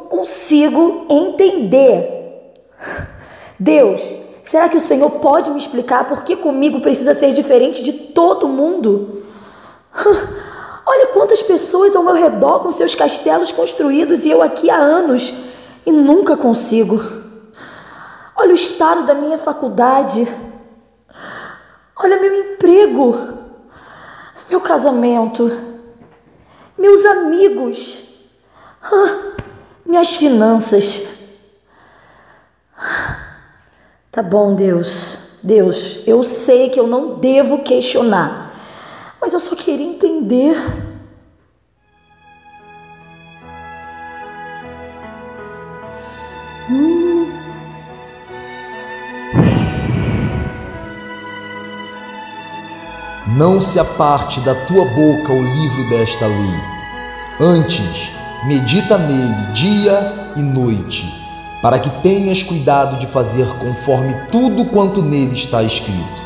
consigo entender. Deus, será que o Senhor pode me explicar por que comigo precisa ser diferente de todo mundo? Olha quantas pessoas ao meu redor com seus castelos construídos e eu aqui há anos e nunca consigo. Olha o estado da minha faculdade. Olha meu emprego, meu casamento, meus amigos, minhas finanças. Tá bom, Deus. Deus, eu sei que eu não devo questionar mas eu só queria entender. Hum. Não se aparte da tua boca o livro desta lei. Antes, medita nele dia e noite, para que tenhas cuidado de fazer conforme tudo quanto nele está escrito.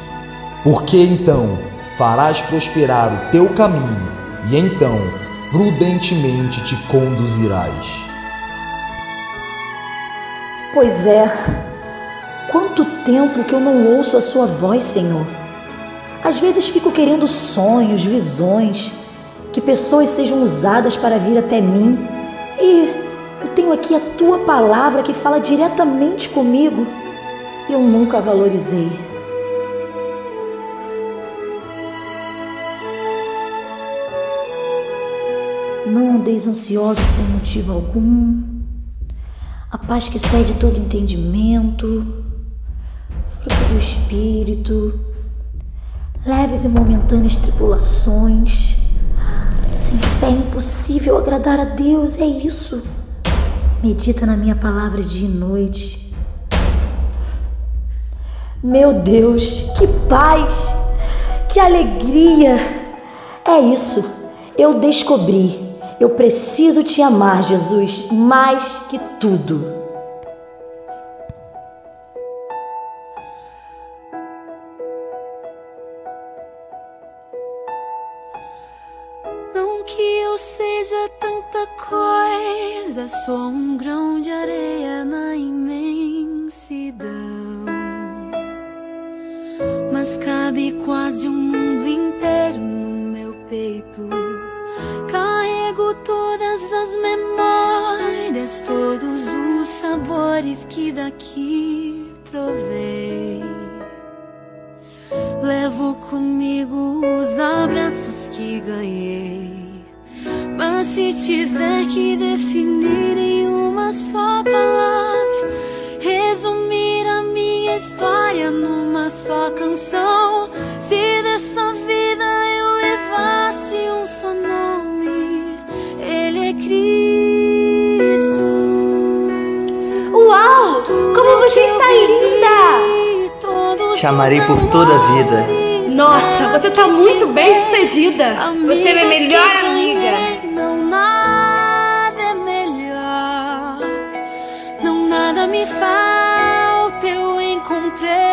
Porque então farás prosperar o teu caminho, e então prudentemente te conduzirás. Pois é, quanto tempo que eu não ouço a Sua voz, Senhor. Às vezes fico querendo sonhos, visões, que pessoas sejam usadas para vir até mim, e eu tenho aqui a Tua palavra que fala diretamente comigo, eu nunca valorizei. Não andeis ansiosos por motivo algum. A paz que cede todo entendimento, fruto do Espírito, leves e momentâneas tribulações. Sem fé é impossível agradar a Deus, é isso. Medita na minha palavra dia e noite. Meu Deus, que paz, que alegria! É isso, eu descobri eu preciso te amar, Jesus, mais que tudo. Seja tanta coisa, sou um grão de areia na imensidão. Mas cabe quase um mundo inteiro no meu peito todas as memórias, todos os sabores que daqui provei. Levo comigo os abraços que ganhei. Se tiver que definir em uma só palavra, resumir a minha história numa só canção, se dessa vida eu levasse um só nome Cristo. Uau! Como você está linda! Te amarei por toda a vida. Nossa, você está muito bem sucedida. Você é minha melhor amiga. Me falta, eu encontrei.